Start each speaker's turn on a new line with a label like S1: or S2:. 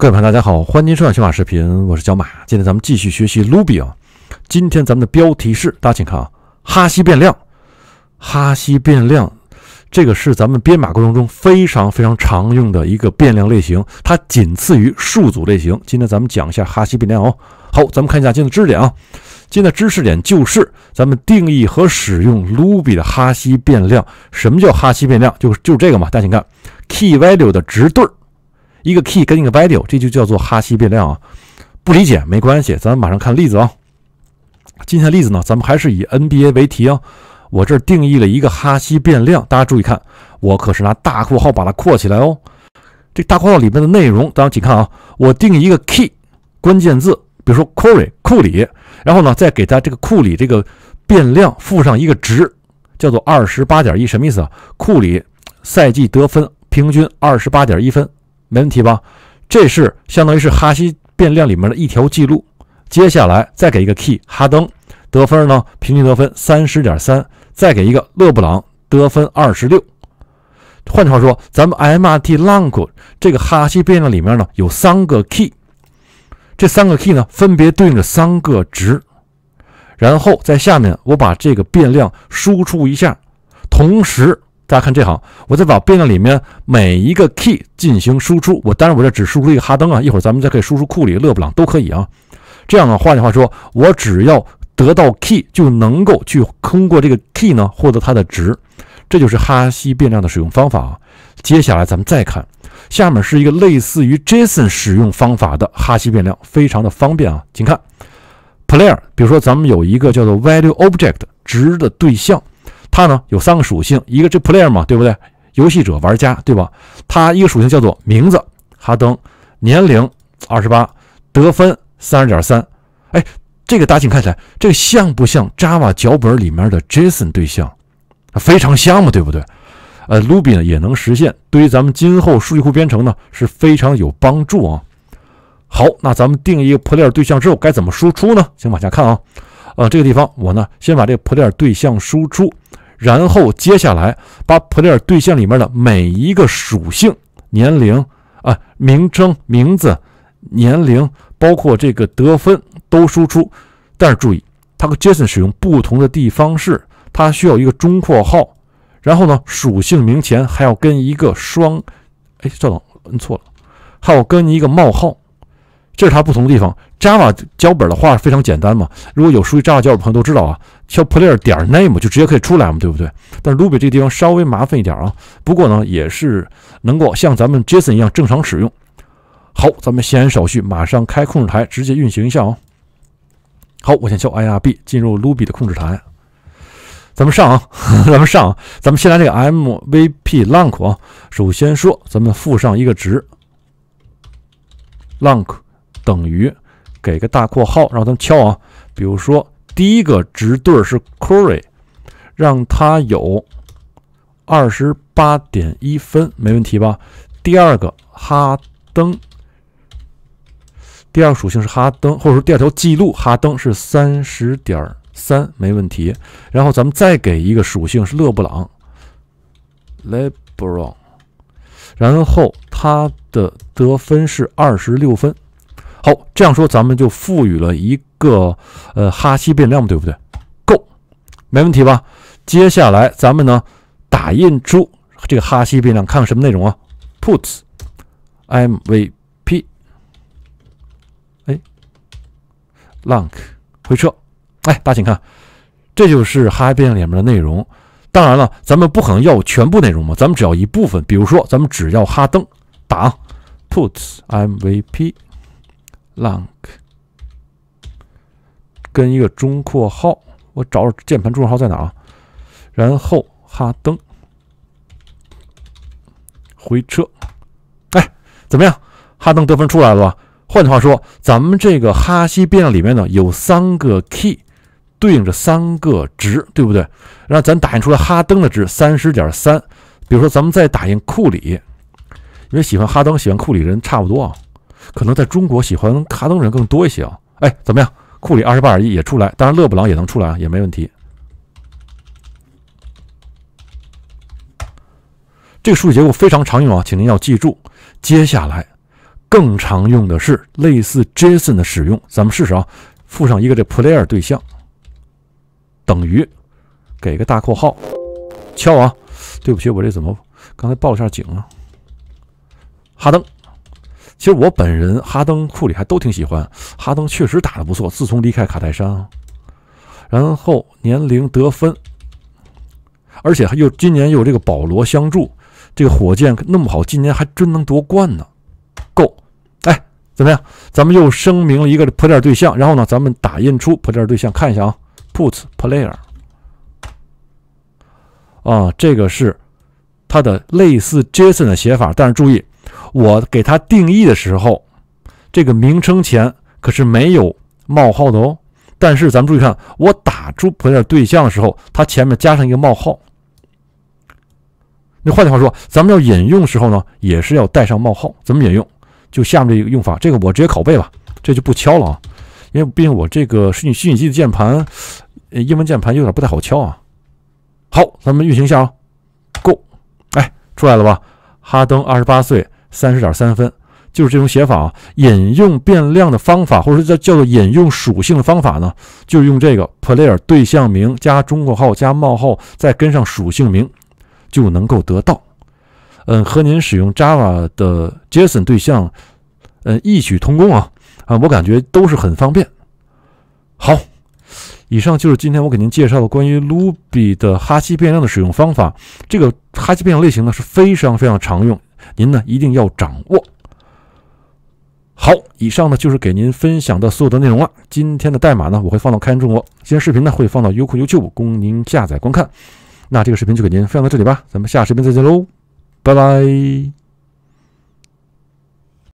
S1: 各位朋友，大家好，欢迎收看小马视频，我是小马。今天咱们继续学习 Ruby 啊。今天咱们的标题是，大家请看啊，哈希变量。哈希变量，这个是咱们编码过程中非常非常常用的一个变量类型，它仅次于数组类型。今天咱们讲一下哈希变量哦。好，咱们看一下今天的知识点啊。今天的知识点就是咱们定义和使用 Ruby 的哈希变量。什么叫哈希变量？就就这个嘛。大家请看，key value 的值对儿。一个 key 跟一个 value，这就叫做哈希变量啊。不理解没关系，咱们马上看例子啊。今天的例子呢，咱们还是以 NBA 为题啊。我这儿定义了一个哈希变量，大家注意看，我可是拿大括号把它括起来哦。这大括号里面的内容，大家请看啊。我定一个 key 关键字，比如说 query 库里，然后呢，再给它这个库里这个变量附上一个值，叫做二十八点一，什么意思啊？库里赛季得分平均二十八点一分。没问题吧？这是相当于是哈希变量里面的一条记录。接下来再给一个 key 哈登得分呢，平均得分三十点三。再给一个勒布朗得分二十六。换句话说，咱们 MRT long 这个哈希变量里面呢有三个 key，这三个 key 呢分别对应着三个值。然后在下面我把这个变量输出一下，同时。大家看这行，我再把变量里面每一个 key 进行输出。我当然我这只输出一个哈登啊，一会儿咱们再可以输出库里、勒布朗都可以啊。这样呢，换句话说，我只要得到 key 就能够去通过这个 key 呢获得它的值。这就是哈希变量的使用方法啊。接下来咱们再看，下面是一个类似于 JSON 使用方法的哈希变量，非常的方便啊。请看 player，比如说咱们有一个叫做 value object 值的对象。它呢有三个属性，一个这 player 嘛，对不对？游戏者、玩家，对吧？它一个属性叫做名字，哈登，年龄二十八，得分三十点三。哎，这个大家请看起来，这个像不像 Java 脚本里面的 JSON 对象？非常像嘛，对不对？呃，Ruby 呢也能实现，对于咱们今后数据库编程呢是非常有帮助啊。好，那咱们定一个 player 对象之后，该怎么输出呢？请往下看啊。呃，这个地方我呢先把这个 player 对象输出。然后接下来把 player 对象里面的每一个属性、年龄啊、名称、名字、年龄，包括这个得分都输出。但是注意，它和 JSON 使用不同的地方是，它需要一个中括号，然后呢，属性名前还要跟一个双，哎，稍等，摁错了，还要跟一个冒号。这是它不同的地方。Java 脚本的话非常简单嘛，如果有熟悉 Java 脚本的朋友都知道啊，敲 player 点 name 就直接可以出来嘛，对不对？但是 Ruby 这个地方稍微麻烦一点啊，不过呢也是能够像咱们 JSON 一样正常使用。好，咱们闲言少叙，马上开控制台直接运行一下哦。好，我先敲 IRB 进入 Ruby 的控制台，咱们上啊，咱们上啊，咱们先来这个 mvp_lunk 啊，首先说咱们附上一个值，lunk。等于给个大括号，让他们敲啊。比如说，第一个值对是 query，让它有二十八点一分，没问题吧？第二个哈登，第二个属性是哈登，或者说第二条记录哈登是三十点三，没问题。然后咱们再给一个属性是勒布朗，LeBron，然后他的得分是二十六分。好，这样说咱们就赋予了一个呃哈希变量，对不对？够，没问题吧？接下来咱们呢打印出这个哈希变量，看看什么内容啊？Puts MVP，哎，lunk 回车，哎，大家请看，这就是哈希变量里面的内容。当然了，咱们不可能要全部内容嘛，咱们只要一部分。比如说，咱们只要哈登，打 Puts MVP。Long 跟一个中括号，我找找键盘中括号在哪啊？然后哈登回撤，哎，怎么样？哈登得分出来了吧？换句话说，咱们这个哈希变量里面呢有三个 key 对应着三个值，对不对？然后咱打印出来哈登的值三十点三。比如说，咱们再打印库里，因为喜欢哈登、喜欢库里人差不多啊。可能在中国喜欢哈登的人更多一些啊！哎，怎么样？库里二十八点一也出来，当然勒布朗也能出来啊，也没问题。这个数据结构非常常用啊，请您要记住。接下来更常用的是类似 JSON 的使用。咱们试试啊，附上一个这 player 对象，等于给个大括号，敲啊。对不起，我这怎么刚才报了下警啊？哈登，其实我本人哈登库里还都挺喜欢，哈登确实打得不错。自从离开卡戴珊，然后年龄得分，而且还又今年有这个保罗相助，这个火箭那么好，今年还真能夺冠呢。够，哎，怎么样？咱们又声明了一个 play 对象，然后呢，咱们打印出 play 对象，看一下啊，puts player。啊，这个是它的类似 JSON 的写法，但是注意，我给它定义的时候，这个名称前可是没有冒号的哦。但是咱们注意看，我打出 player 对象的时候，它前面加上一个冒号。那换句话说，咱们要引用时候呢，也是要带上冒号。怎么引用？就下面这个用法，这个我直接拷贝吧，这就不敲了啊，因为毕竟我这个虚拟虚拟机的键盘，英文键盘有点不太好敲啊。好，咱们运行一下啊，Go，哎，出来了吧？哈登二十八岁，三十点三分，就是这种写法啊。引用变量的方法，或者叫叫做引用属性的方法呢，就用这个 player 对象名加中括号加冒号，再跟上属性名，就能够得到。嗯，和您使用 Java 的 JSON 对象，嗯，异曲同工啊啊，我感觉都是很方便。好。以上就是今天我给您介绍的关于 Ruby 的哈希变量的使用方法。这个哈希变量类型呢是非常非常常用，您呢一定要掌握。好，以上呢就是给您分享的所有的内容了。今天的代码呢我会放到开源中国，今天视频呢会放到优酷 YouTube 供您下载观看。那这个视频就给您分享到这里吧，咱们下视频再见喽，拜拜。